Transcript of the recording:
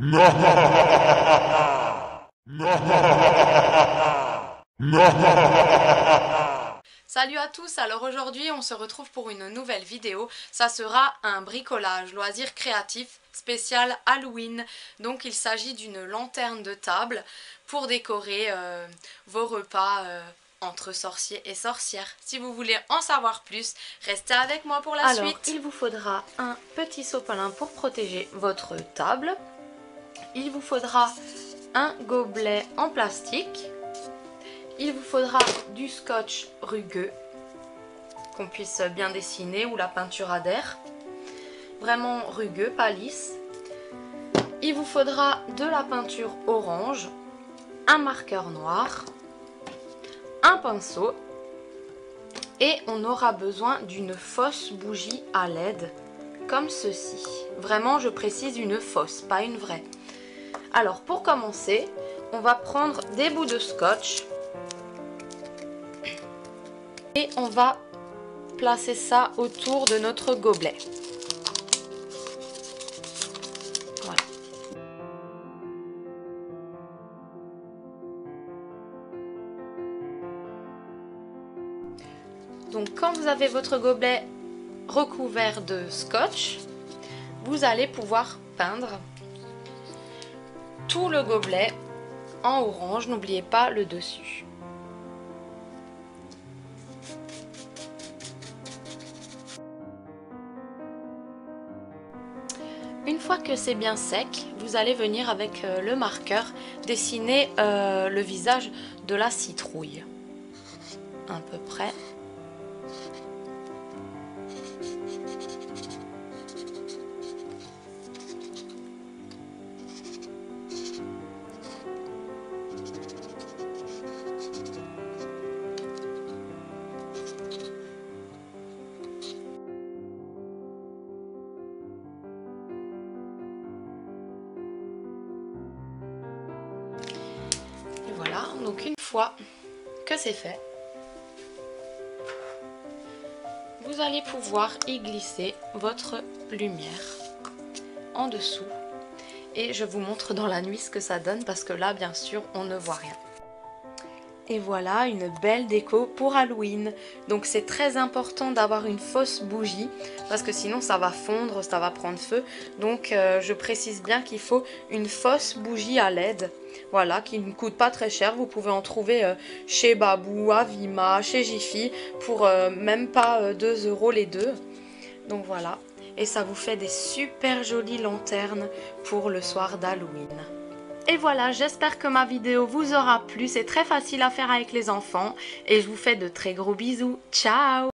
Salut à tous, alors aujourd'hui on se retrouve pour une nouvelle vidéo, ça sera un bricolage, loisir créatif spécial Halloween. Donc il s'agit d'une lanterne de table pour décorer euh, vos repas euh, entre sorciers et sorcières. Si vous voulez en savoir plus, restez avec moi pour la Alors, suite. il vous faudra un petit sopalin pour protéger votre table. Il vous faudra un gobelet en plastique. Il vous faudra du scotch rugueux qu'on puisse bien dessiner ou la peinture adhère. Vraiment rugueux, pas lisse. Il vous faudra de la peinture orange, un marqueur noir, un pinceau et on aura besoin d'une fausse bougie à LED comme ceci. Vraiment, je précise une fausse, pas une vraie. Alors, pour commencer, on va prendre des bouts de scotch et on va placer ça autour de notre gobelet. Donc quand vous avez votre gobelet recouvert de scotch, vous allez pouvoir peindre tout le gobelet en orange. N'oubliez pas le dessus. Une fois que c'est bien sec, vous allez venir avec euh, le marqueur dessiner euh, le visage de la citrouille. À peu près. Donc une fois que c'est fait, vous allez pouvoir y glisser votre lumière en dessous. Et je vous montre dans la nuit ce que ça donne parce que là, bien sûr, on ne voit rien. Et voilà une belle déco pour Halloween. Donc c'est très important d'avoir une fausse bougie parce que sinon ça va fondre, ça va prendre feu. Donc euh, je précise bien qu'il faut une fausse bougie à LED. Voilà, qui ne coûte pas très cher. Vous pouvez en trouver euh, chez Babou, Avima, chez Jiffy pour euh, même pas euh, 2 euros les deux. Donc voilà. Et ça vous fait des super jolies lanternes pour le soir d'Halloween. Et voilà, j'espère que ma vidéo vous aura plu. C'est très facile à faire avec les enfants. Et je vous fais de très gros bisous. Ciao